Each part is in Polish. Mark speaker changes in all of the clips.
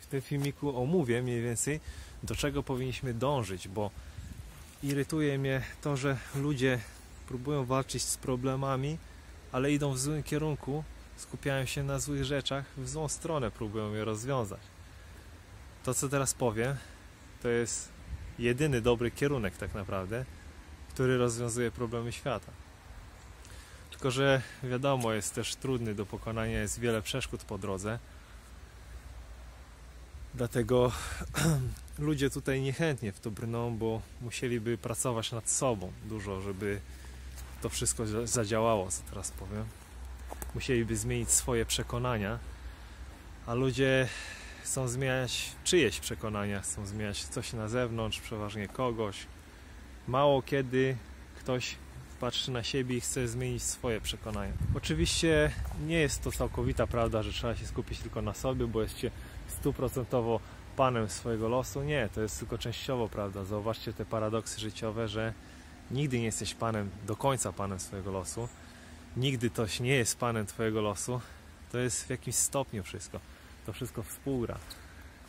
Speaker 1: W tym filmiku omówię mniej więcej do czego powinniśmy dążyć, bo irytuje mnie to, że ludzie próbują walczyć z problemami, ale idą w złym kierunku, skupiają się na złych rzeczach, w złą stronę próbują je rozwiązać. To, co teraz powiem, to jest jedyny dobry kierunek, tak naprawdę, który rozwiązuje problemy świata. Tylko, że wiadomo, jest też trudny do pokonania, jest wiele przeszkód po drodze. Dlatego ludzie tutaj niechętnie w to brną, bo musieliby pracować nad sobą dużo, żeby to wszystko zadziałało, co teraz powiem. Musieliby zmienić swoje przekonania, a ludzie chcą zmieniać czyjeś przekonania, chcą zmieniać coś na zewnątrz, przeważnie kogoś. Mało kiedy ktoś patrzy na siebie i chce zmienić swoje przekonania. Oczywiście nie jest to całkowita prawda, że trzeba się skupić tylko na sobie, bo jest stuprocentowo panem swojego losu. Nie, to jest tylko częściowo prawda. Zauważcie te paradoksy życiowe, że nigdy nie jesteś panem, do końca panem swojego losu. Nigdy ktoś nie jest panem twojego losu. To jest w jakimś stopniu wszystko. To wszystko współgra.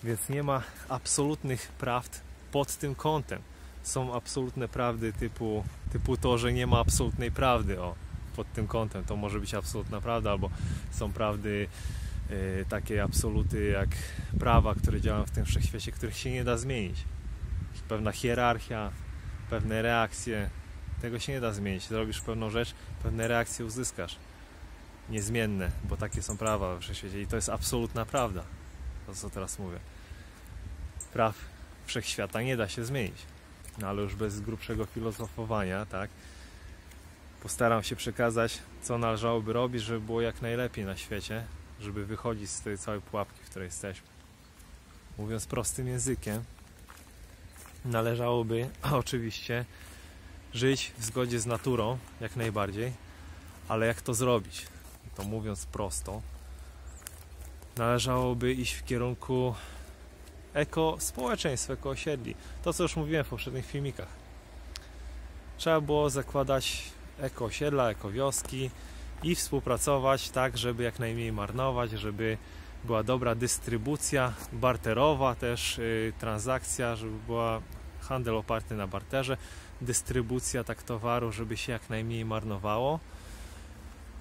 Speaker 1: Więc nie ma absolutnych prawd pod tym kątem. Są absolutne prawdy typu, typu to, że nie ma absolutnej prawdy o, pod tym kątem. To może być absolutna prawda, albo są prawdy takie absoluty jak prawa, które działają w tym wszechświecie, których się nie da zmienić. Pewna hierarchia, pewne reakcje, tego się nie da zmienić. Zrobisz pewną rzecz, pewne reakcje uzyskasz. Niezmienne, bo takie są prawa we wszechświecie i to jest absolutna prawda. To co teraz mówię. Praw wszechświata nie da się zmienić. No ale już bez grubszego filozofowania, tak? Postaram się przekazać, co należałoby robić, żeby było jak najlepiej na świecie, żeby wychodzić z tej całej pułapki, w której jesteśmy. Mówiąc prostym językiem, należałoby oczywiście żyć w zgodzie z naturą, jak najbardziej, ale jak to zrobić? To mówiąc prosto, należałoby iść w kierunku eko-społeczeństw, eko-osiedli. To, co już mówiłem w poprzednich filmikach. Trzeba było zakładać eko-osiedla, eko-wioski, i współpracować tak, żeby jak najmniej marnować, żeby była dobra dystrybucja barterowa też, yy, transakcja, żeby była handel oparty na barterze, dystrybucja tak towaru, żeby się jak najmniej marnowało,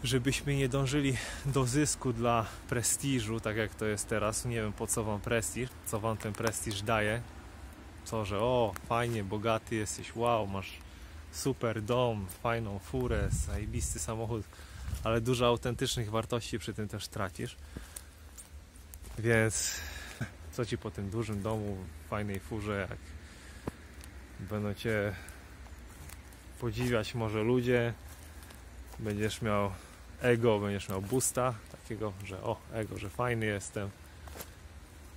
Speaker 1: żebyśmy nie dążyli do zysku dla prestiżu, tak jak to jest teraz. Nie wiem po co wam prestiż, co wam ten prestiż daje. Co, że o, fajnie, bogaty jesteś, wow, masz super dom, fajną furę, zajebisty samochód ale dużo autentycznych wartości przy tym też tracisz. Więc co ci po tym dużym domu, fajnej furze, jak będą cię podziwiać może ludzie, będziesz miał ego, będziesz miał busta, takiego, że o, ego, że fajny jestem.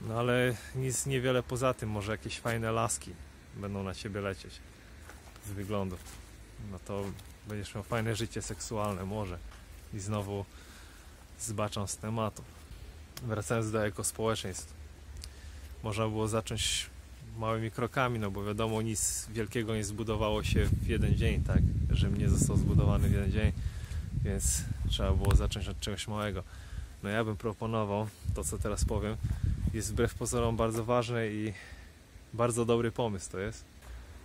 Speaker 1: No ale nic niewiele poza tym, może jakieś fajne laski będą na ciebie lecieć z wyglądu. No to będziesz miał fajne życie seksualne, może i znowu zbaczam z tematu. Wracając do ekospołeczeństw, można było zacząć małymi krokami, no bo wiadomo, nic wielkiego nie zbudowało się w jeden dzień, tak? Rzym nie został zbudowany w jeden dzień, więc trzeba było zacząć od czegoś małego. No ja bym proponował, to co teraz powiem, jest wbrew pozorom bardzo ważne i bardzo dobry pomysł to jest.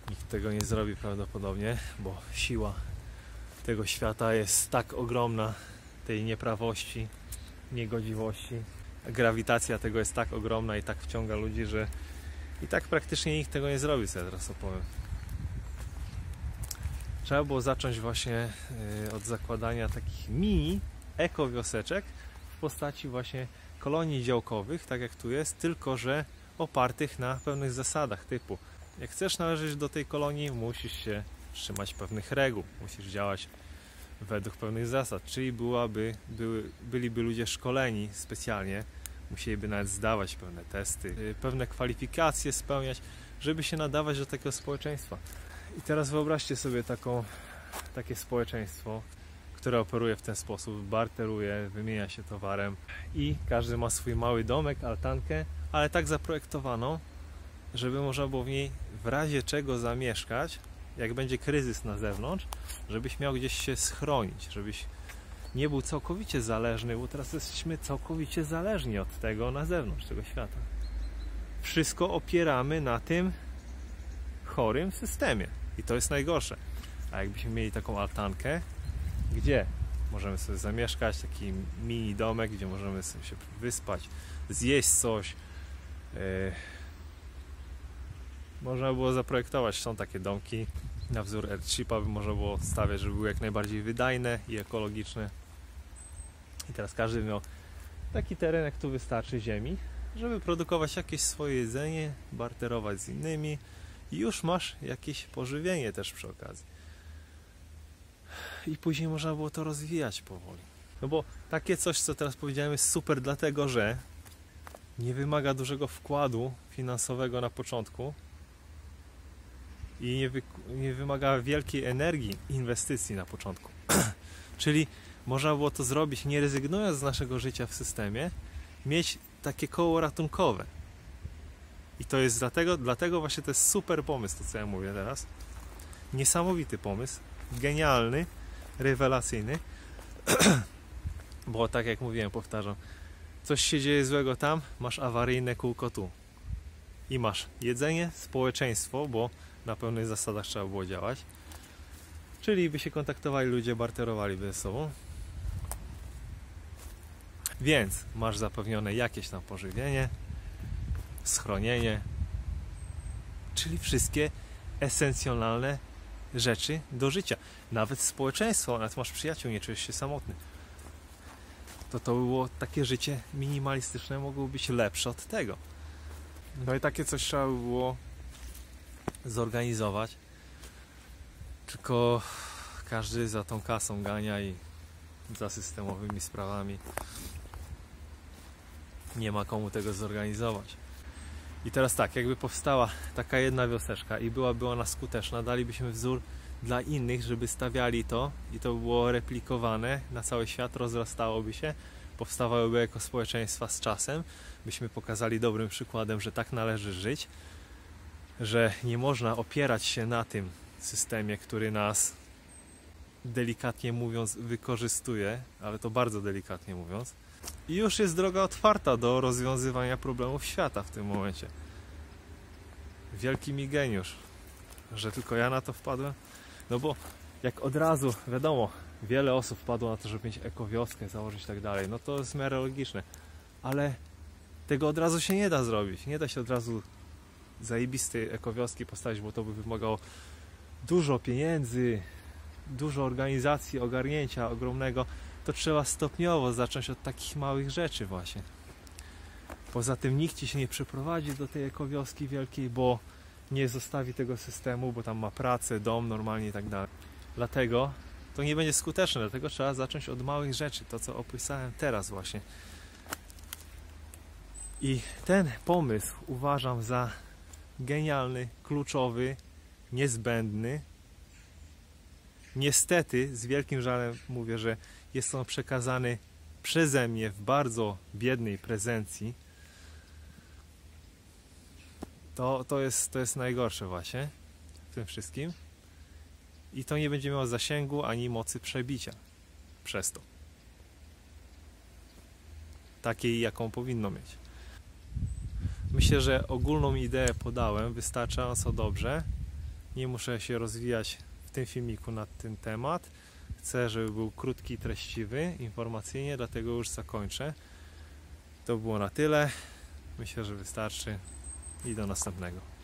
Speaker 1: Nikt tego nie zrobi prawdopodobnie, bo siła tego świata jest tak ogromna, tej nieprawości, niegodziwości. Grawitacja tego jest tak ogromna i tak wciąga ludzi, że i tak praktycznie nikt tego nie zrobi, co ja teraz opowiem. Trzeba było zacząć właśnie y, od zakładania takich mini ekowioseczek w postaci właśnie kolonii działkowych, tak jak tu jest, tylko że opartych na pewnych zasadach typu jak chcesz należeć do tej kolonii, musisz się trzymać pewnych reguł, musisz działać według pewnych zasad, czyli byłaby, były, byliby ludzie szkoleni specjalnie, musieliby nawet zdawać pewne testy, y, pewne kwalifikacje spełniać, żeby się nadawać do takiego społeczeństwa. I teraz wyobraźcie sobie taką, takie społeczeństwo, które operuje w ten sposób, barteruje, wymienia się towarem i każdy ma swój mały domek, altankę, ale tak zaprojektowaną, żeby można było w niej w razie czego zamieszkać, jak będzie kryzys na zewnątrz, żebyś miał gdzieś się schronić, żebyś nie był całkowicie zależny, bo teraz jesteśmy całkowicie zależni od tego na zewnątrz tego świata. Wszystko opieramy na tym chorym systemie i to jest najgorsze. A jakbyśmy mieli taką altankę, gdzie możemy sobie zamieszkać, taki mini domek, gdzie możemy sobie się wyspać, zjeść coś. Yy, można było zaprojektować, są takie domki na wzór Airchipa, by można było stawiać, żeby były jak najbardziej wydajne i ekologiczne. I teraz każdy miał taki teren, jak tu wystarczy ziemi, żeby produkować jakieś swoje jedzenie, barterować z innymi i już masz jakieś pożywienie też przy okazji. I później można było to rozwijać powoli. No bo takie coś, co teraz powiedziałem, jest super, dlatego że nie wymaga dużego wkładu finansowego na początku i nie, wy, nie wielkiej energii inwestycji na początku. Czyli można było to zrobić nie rezygnując z naszego życia w systemie, mieć takie koło ratunkowe. I to jest dlatego, dlatego właśnie to jest super pomysł, to co ja mówię teraz. Niesamowity pomysł, genialny, rewelacyjny. Bo tak jak mówiłem, powtarzam, coś się dzieje złego tam, masz awaryjne kółko tu. I masz jedzenie, społeczeństwo, bo na pełnych zasadach trzeba było działać. Czyli by się kontaktowali ludzie, barterowali ze sobą. Więc masz zapewnione jakieś tam pożywienie, schronienie, czyli wszystkie esencjonalne rzeczy do życia. Nawet społeczeństwo, nawet masz przyjaciół, nie czujesz się samotny. To to było takie życie minimalistyczne, mogło być lepsze od tego. No i takie coś trzeba by było zorganizować. Tylko każdy za tą kasą gania i za systemowymi sprawami. Nie ma komu tego zorganizować. I teraz tak, jakby powstała taka jedna wioseczka i byłaby ona skuteczna, dalibyśmy wzór dla innych, żeby stawiali to i to było replikowane na cały świat, rozrastałoby się, powstawałyby jako społeczeństwa z czasem, byśmy pokazali dobrym przykładem, że tak należy żyć, że nie można opierać się na tym systemie, który nas delikatnie mówiąc wykorzystuje, ale to bardzo delikatnie mówiąc. I już jest droga otwarta do rozwiązywania problemów świata w tym momencie. Wielki mi geniusz, że tylko ja na to wpadłem. No bo jak od razu, wiadomo, wiele osób wpadło na to, żeby mieć ekowioskę, założyć i tak dalej, no to jest w miarę logiczne. Ale tego od razu się nie da zrobić. Nie da się od razu zajebistej ekowioski postawić, bo to by wymagało dużo pieniędzy, dużo organizacji, ogarnięcia ogromnego. To trzeba stopniowo zacząć od takich małych rzeczy właśnie. Poza tym nikt ci się nie przeprowadzi do tej ekowioski wielkiej, bo nie zostawi tego systemu, bo tam ma pracę, dom normalnie i tak dalej. Dlatego to nie będzie skuteczne, dlatego trzeba zacząć od małych rzeczy, to co opisałem teraz właśnie. I ten pomysł uważam za genialny, kluczowy, niezbędny. Niestety, z wielkim żalem mówię, że jest on przekazany przeze mnie w bardzo biednej prezencji. To, to, jest, to jest najgorsze właśnie w tym wszystkim. I to nie będzie miało zasięgu ani mocy przebicia przez to. Takiej, jaką powinno mieć. Myślę, że ogólną ideę podałem wystarczająco dobrze. Nie muszę się rozwijać w tym filmiku na ten temat. Chcę, żeby był krótki, treściwy, informacyjnie, dlatego już zakończę. To było na tyle. Myślę, że wystarczy i do następnego.